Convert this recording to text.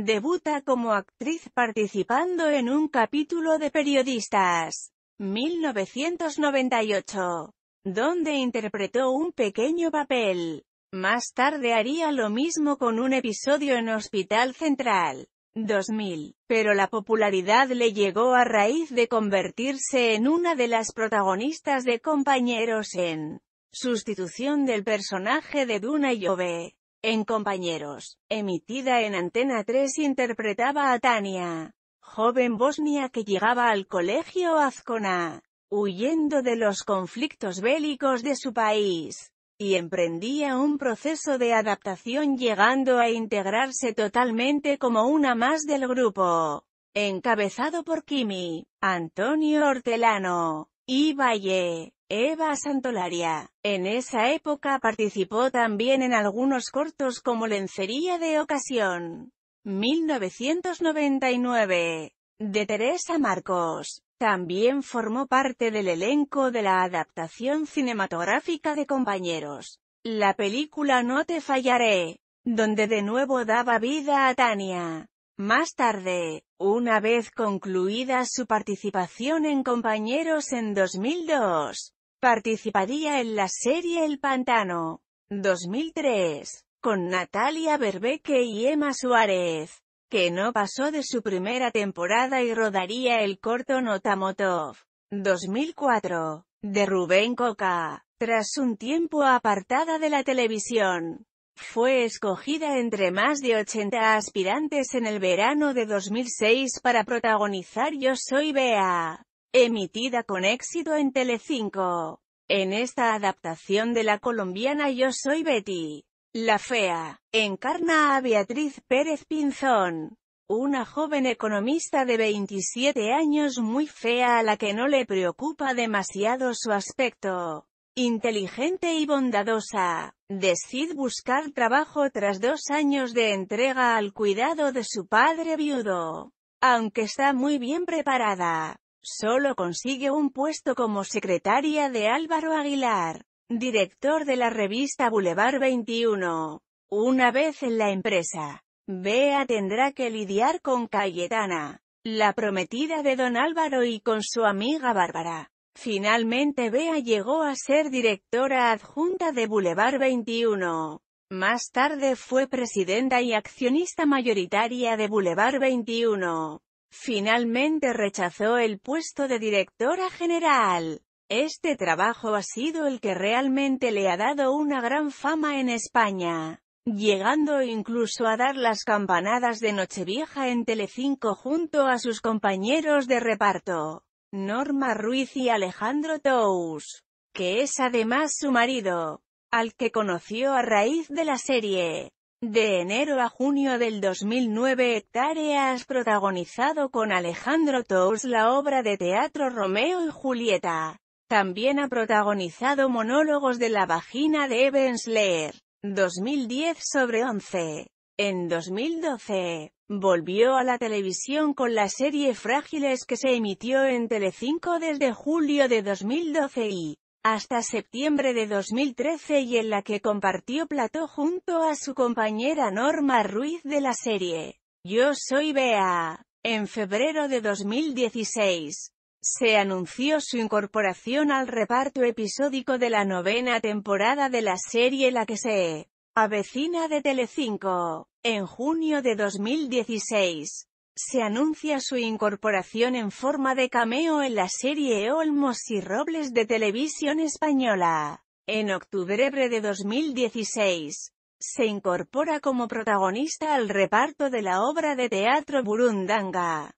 Debuta como actriz participando en un capítulo de Periodistas. 1998. Donde interpretó un pequeño papel. Más tarde haría lo mismo con un episodio en Hospital Central. 2000, pero la popularidad le llegó a raíz de convertirse en una de las protagonistas de Compañeros en sustitución del personaje de Duna Jove. En Compañeros, emitida en Antena 3 interpretaba a Tania, joven bosnia que llegaba al colegio Azcona, huyendo de los conflictos bélicos de su país y emprendía un proceso de adaptación llegando a integrarse totalmente como una más del grupo. Encabezado por Kimi, Antonio Hortelano, y Valle, Eva Santolaria. En esa época participó también en algunos cortos como Lencería de Ocasión. 1999. De Teresa Marcos. También formó parte del elenco de la adaptación cinematográfica de Compañeros, la película No te fallaré, donde de nuevo daba vida a Tania. Más tarde, una vez concluida su participación en Compañeros en 2002, participaría en la serie El Pantano, 2003, con Natalia Berbeque y Emma Suárez que no pasó de su primera temporada y rodaría el corto Notamotov 2004, de Rubén Coca. Tras un tiempo apartada de la televisión, fue escogida entre más de 80 aspirantes en el verano de 2006 para protagonizar Yo Soy Bea, emitida con éxito en Telecinco. En esta adaptación de la colombiana Yo Soy Betty, la fea, encarna a Beatriz Pérez Pinzón, una joven economista de 27 años muy fea a la que no le preocupa demasiado su aspecto. Inteligente y bondadosa, decide buscar trabajo tras dos años de entrega al cuidado de su padre viudo. Aunque está muy bien preparada, solo consigue un puesto como secretaria de Álvaro Aguilar, director de la revista Boulevard 21. Una vez en la empresa, Bea tendrá que lidiar con Cayetana, la prometida de don Álvaro y con su amiga Bárbara. Finalmente Bea llegó a ser directora adjunta de Boulevard 21. Más tarde fue presidenta y accionista mayoritaria de Boulevard 21. Finalmente rechazó el puesto de directora general. Este trabajo ha sido el que realmente le ha dado una gran fama en España, llegando incluso a dar las campanadas de Nochevieja en Telecinco junto a sus compañeros de reparto, Norma Ruiz y Alejandro Tous, que es además su marido, al que conoció a raíz de la serie. De enero a junio del 2009 Hectáreas protagonizado con Alejandro Tous la obra de teatro Romeo y Julieta. También ha protagonizado monólogos de la vagina de Evans Lear, 2010 sobre 11. En 2012, volvió a la televisión con la serie Frágiles que se emitió en Telecinco desde julio de 2012 y hasta septiembre de 2013 y en la que compartió plató junto a su compañera Norma Ruiz de la serie Yo soy Bea, en febrero de 2016 se anunció su incorporación al reparto episódico de la novena temporada de la serie La que se avecina de Telecinco. En junio de 2016, se anuncia su incorporación en forma de cameo en la serie Olmos y Robles de Televisión Española. En octubre de 2016, se incorpora como protagonista al reparto de la obra de teatro Burundanga.